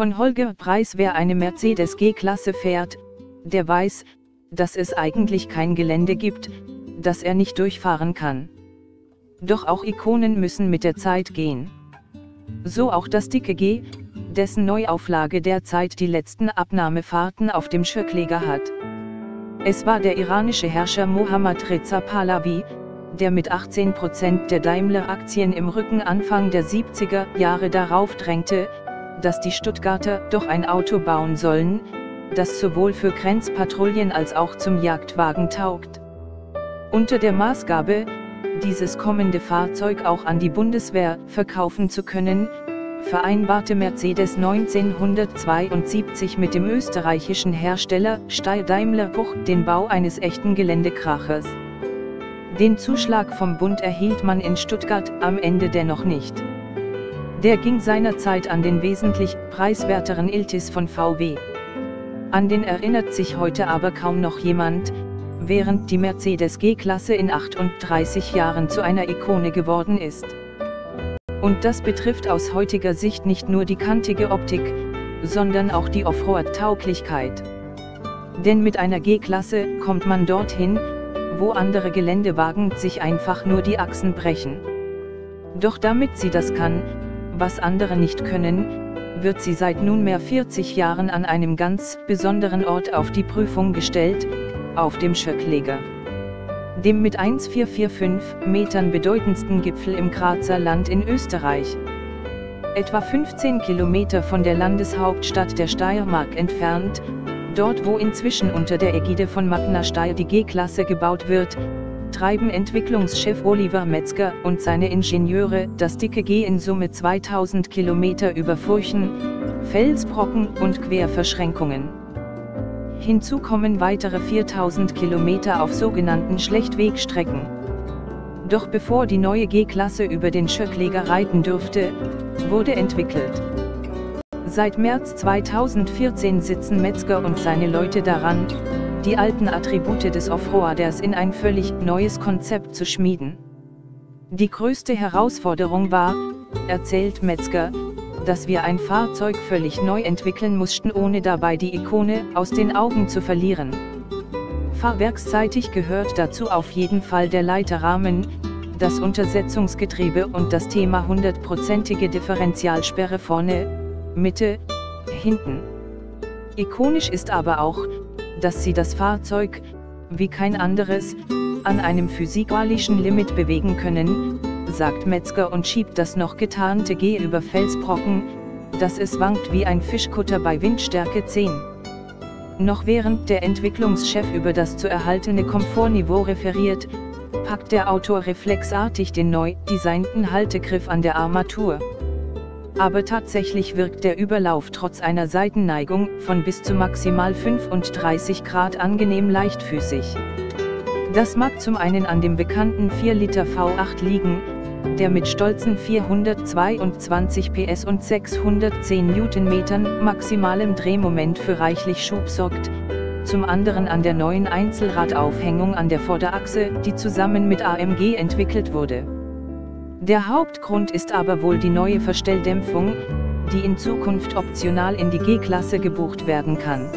Von Holger Preis wer eine Mercedes G-Klasse fährt, der weiß, dass es eigentlich kein Gelände gibt, das er nicht durchfahren kann. Doch auch Ikonen müssen mit der Zeit gehen. So auch das dicke G, dessen Neuauflage derzeit die letzten Abnahmefahrten auf dem Schirkleger hat. Es war der iranische Herrscher Mohammad Reza Pahlavi, der mit 18% der Daimler-Aktien im Rücken Anfang der 70er Jahre darauf drängte, dass die Stuttgarter doch ein Auto bauen sollen, das sowohl für Grenzpatrouillen als auch zum Jagdwagen taugt. Unter der Maßgabe, dieses kommende Fahrzeug auch an die Bundeswehr verkaufen zu können, vereinbarte Mercedes 1972 mit dem österreichischen Hersteller Steyr Daimler Puch den Bau eines echten Geländekrachers. Den Zuschlag vom Bund erhielt man in Stuttgart am Ende dennoch nicht. Der ging seinerzeit an den wesentlich preiswerteren Iltis von VW. An den erinnert sich heute aber kaum noch jemand, während die Mercedes G-Klasse in 38 Jahren zu einer Ikone geworden ist. Und das betrifft aus heutiger Sicht nicht nur die kantige Optik, sondern auch die Offroad-Tauglichkeit. Denn mit einer G-Klasse kommt man dorthin, wo andere Geländewagen sich einfach nur die Achsen brechen. Doch damit sie das kann, was andere nicht können, wird sie seit nunmehr 40 Jahren an einem ganz besonderen Ort auf die Prüfung gestellt, auf dem Schöckleger. Dem mit 1445 Metern bedeutendsten Gipfel im Grazer Land in Österreich. Etwa 15 Kilometer von der Landeshauptstadt der Steiermark entfernt, dort wo inzwischen unter der Ägide von Magna Steyr die G-Klasse gebaut wird, treiben Entwicklungschef Oliver Metzger und seine Ingenieure das dicke G in Summe 2000 Kilometer über Furchen, Felsbrocken und Querverschränkungen. Hinzu kommen weitere 4000 Kilometer auf sogenannten Schlechtwegstrecken. Doch bevor die neue G-Klasse über den Schöckleger reiten dürfte, wurde entwickelt. Seit März 2014 sitzen Metzger und seine Leute daran, die alten Attribute des Offroaders in ein völlig neues Konzept zu schmieden. Die größte Herausforderung war, erzählt Metzger, dass wir ein Fahrzeug völlig neu entwickeln mussten ohne dabei die Ikone aus den Augen zu verlieren. Fahrwerksseitig gehört dazu auf jeden Fall der Leiterrahmen, das Untersetzungsgetriebe und das Thema hundertprozentige Differentialsperre vorne, Mitte, hinten. Ikonisch ist aber auch, dass sie das Fahrzeug, wie kein anderes, an einem physikalischen Limit bewegen können, sagt Metzger und schiebt das noch getarnte G über Felsbrocken, dass es wankt wie ein Fischkutter bei Windstärke 10. Noch während der Entwicklungschef über das zu erhaltene Komfortniveau referiert, packt der Autor reflexartig den neu designten Haltegriff an der Armatur. Aber tatsächlich wirkt der Überlauf trotz einer Seitenneigung von bis zu maximal 35 Grad angenehm leichtfüßig. Das mag zum einen an dem bekannten 4 Liter V8 liegen, der mit stolzen 422 PS und 610 Newtonmetern maximalem Drehmoment für reichlich Schub sorgt, zum anderen an der neuen Einzelradaufhängung an der Vorderachse, die zusammen mit AMG entwickelt wurde. Der Hauptgrund ist aber wohl die neue Verstelldämpfung, die in Zukunft optional in die G-Klasse gebucht werden kann.